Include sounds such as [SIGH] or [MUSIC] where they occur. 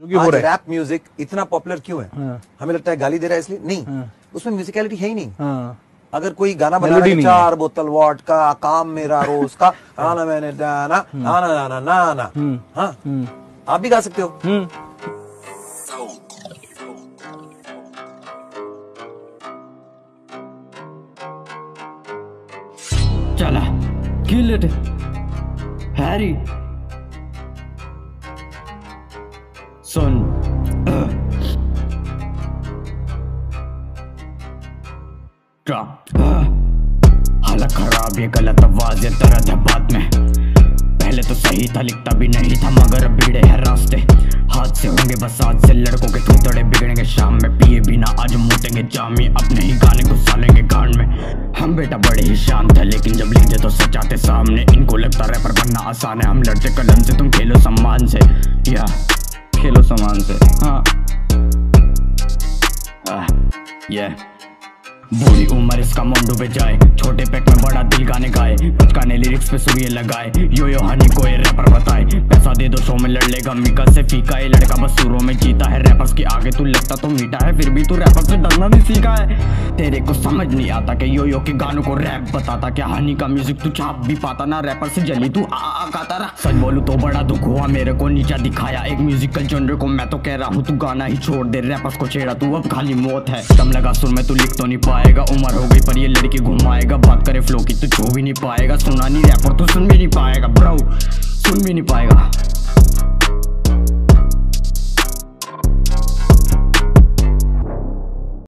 जो कि हो रहा है। रैप म्यूज़िक इतना पॉपुलर क्यों है? हाँ। हमें लगता है गाली दे रहा है इसलिए? नहीं। उसमें म्यूजिकलिटी है ही नहीं। हाँ। अगर कोई गाना बना रहा है चार बोतल वॉट का काम मेरा रोज का [LAUGHS] आना मैंने दाना आना आना ना ना हाँ। आप भी गा सकते हो। हम्म। चला kill हैरी सुन हालत खराब, ये गलत आवाज़, ये दर्द है बात में। पहले तो सही था, लिखता भी नहीं था, मगर भीड़े हैं रास्ते। हाथ से होंगे बस आज से लड़कों के थोड़े बिगड़ेंगे। शाम में पिए बिना आज मूतेंगे जामी अपने ही गाने को सालेंगे गान में। हम बेटा बड़े ही शांत है लेकिन जब लिखते तो सच आते सामने। इनको लगता रैपर बनना आसान है, हम लड़ते कलम से, तुम खेलो सम्मान से। या। खेलो सामान से। हाँ। ये बुरी उम्र इसका मुंडू पे जाए। छोटे पैक में बड़ा दिल गाने गाए। बचकाने लिरिक्स पे सुरिए लगाए। यो यो हनी को ये रैपर दो शो में लड़ लेगा मिका से फीका। ये लड़का बस सुरों में जीता है। रैपर्स के आगे तू लगता तो मीठा है, फिर भी तू रैपर से डरना नहीं सीखा है। तेरे को समझ नहीं आता कि यो यो के गानों को रैप बताता। क्या हनी का म्यूज़िक तू छाप भी पाता ना? रैपर से जली तू आ आ, गाता रहा। सच बोलू तो बड़ा दुख हुआ मेरे को नीचा दिखाया। एक म्यूजिकल जॉनर को मैं तो कह रहा हूँ, तू गाना ही छोड़ दे। रैपर्स को छेड़ा, तू अब खाली मौत है। दम लगा, सुर में तू लिख तो नहीं पाएगा। उम्र हो गई पर ये लड़की घुमाएगा। बात करे फ्लो की तू छू भी नहीं पाएगा। सुना नहीं रैपर तू सुन भी नहीं पाएगा। ब्रो सुन भी नहीं पाएगा।